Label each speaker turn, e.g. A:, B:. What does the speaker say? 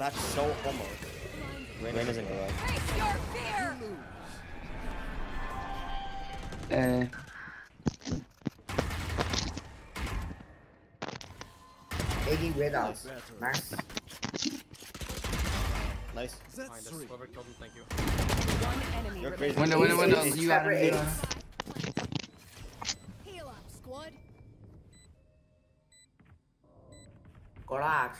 A: That's so homo. Rain Rain isn't gonna
B: your fear!
C: Uh,
D: Iggy with us. Nice.
A: Nice.
E: Behind us. Whoever killed him, thank you.
B: One enemy
A: You're crazy.
C: window, window, window. You got him.
B: Heal up, squad.
D: Garage.